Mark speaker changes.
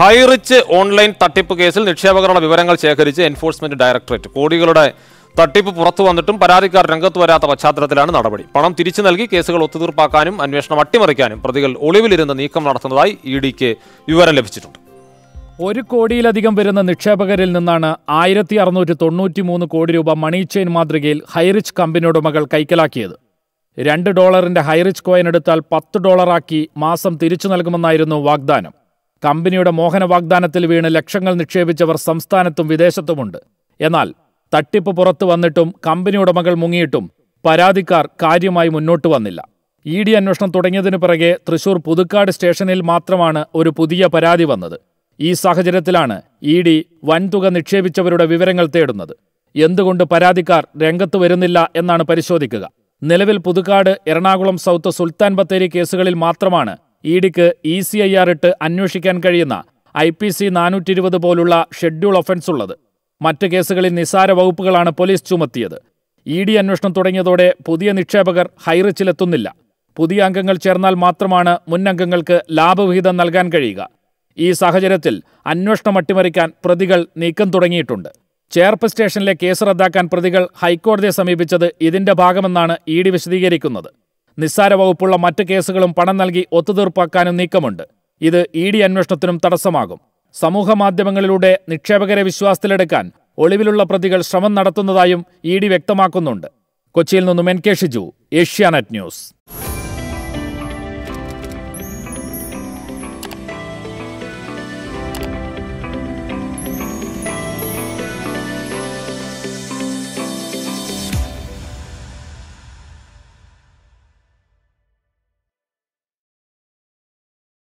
Speaker 1: Highrich online തട്ടിപ്പ് കേസിൽ നിക്ഷേപകരുടെ വിവരങ്ങൾ ശേഖരിച്ച് എൻഫോഴ്സ്മെന്റ് ഡയറക്ടറേറ്റ്. കോടികളുടെ തട്ടിപ്പ് പുറത്തു വന്നിട്ടും പരാതിക്കാർ രംഗത്ത് വരാത്ത പശ്ചാത്തലത്തിലാണ് നടപടി. പണം തിരിച്ചു നൽകി കേസുകൾ ഒത്തുതീർപ്പാക്കാനും അന്വേഷണം അട്ടിമറിക്കാനും പ്രതികൾ ഒളിവിലിരുന്ന് നീക്കം നടത്തുന്നതായി ഇ ഡിക്ക് വിവരം ലഭിച്ചിട്ടുണ്ട്.
Speaker 2: ഒരു കോടിയിലധികം വരുന്ന നിക്ഷേപകരിൽ നിന്നാണ് ആയിരത്തി അറുന്നൂറ്റി തൊണ്ണൂറ്റി മൂന്ന് കോടി രൂപ മണി ചെയിൻ മാതൃകയിൽ ഹൈറിച്ച് കമ്പനി ഉടമകൾ കൈക്കലാക്കിയത്. രണ്ട് ഡോളറിന്റെ ഹൈറിച്ച് കോയിൻ എടുത്താൽ പത്ത് ഡോളറാക്കി മാസം തിരിച്ചു നൽകുമെന്നായിരുന്നു വാഗ്ദാനം. കമ്പനിയുടെ മോഹന വാഗ്ദാനത്തിൽ വീണ് ലക്ഷങ്ങൾ നിക്ഷേപിച്ചവർ സംസ്ഥാനത്തും വിദേശത്തുമുണ്ട്. എന്നാൽ തട്ടിപ്പ് പുറത്തു വന്നിട്ടും കമ്പനി ഉടമകൾ മുങ്ങിയിട്ടും പരാതിക്കാർ കാര്യമായി മുന്നോട്ട് വന്നില്ല. ഇ ഡി അന്വേഷണം തുടങ്ങിയതിനു പിറകെ തൃശൂർ പുതുക്കാട് സ്റ്റേഷനിൽ മാത്രമാണ് ഒരു പുതിയ പരാതി വന്നത്. ഈ സാഹചര്യത്തിലാണ് ഇ ഡി വൻതുക നിക്ഷേപിച്ചവരുടെ വിവരങ്ങൾ തേടുന്നത്. എന്തുകൊണ്ട് പരാതിക്കാർ രംഗത്ത് വരുന്നില്ല എന്നാണ് പരിശോധിക്കുക. നിലവിൽ പുതുക്കാട് എറണാകുളം സൗത്ത് സുൽത്താൻ ബത്തേരി കേസുകളിൽ മാത്രമാണ് ഇ ഡിക്ക് ഇ സി ഐ ആർ ഇട്ട് അന്വേഷിക്കാൻ കഴിയുന്ന ഐ പി സി നാനൂറ്റി ഇരുപത് പോലുള്ള ഷെഡ്യൂൾ ഒഫൻസ് ഉള്ളത്. മറ്റ് കേസുകളിൽ നിസാര വകുപ്പുകളാണ് പോലീസ് ചുമത്തിയത്. ഇ ഡി അന്വേഷണം തുടങ്ങിയതോടെ പുതിയ നിക്ഷേപകർ ഹൈറിച്ചിലെത്തുന്നില്ല. പുതിയ അംഗങ്ങൾ ചേർന്നാൽ മാത്രമാണ് മുൻ അംഗങ്ങൾക്ക് ലാഭവിഹിതം നൽകാൻ കഴിയുക. ഈ സാഹചര്യത്തിൽ അന്വേഷണം അട്ടിമറിക്കാൻ പ്രതികൾ നീക്കം തുടങ്ങിയിട്ടുണ്ട്. ചേർപ്പ് സ്റ്റേഷനിലെ കേസ് റദ്ദാക്കാൻ പ്രതികൾ ഹൈക്കോടതിയെ സമീപിച്ചത് ഇതിന്റെ ഭാഗമെന്നാണ് ഇ ഡി വിശദീകരിക്കുന്നത്. നിസ്സാര വകുപ്പുള്ള മറ്റ് കേസുകളും പണം നൽകി ഒത്തുതീർപ്പാക്കാനും നീക്കമുണ്ട്. ഇത് ഇ ഡി അന്വേഷണത്തിനും തടസ്സമാകും. സമൂഹ മാധ്യമങ്ങളിലൂടെ നിക്ഷേപകരെ വിശ്വാസത്തിലെടുക്കാൻ ഒളിവിലുള്ള പ്രതികൾ ശ്രമം നടത്തുന്നതായും ഇ ഡി വ്യക്തമാക്കുന്നുണ്ട്. കൊച്ചിയിൽ നിന്നും N K Shiju Asianet news.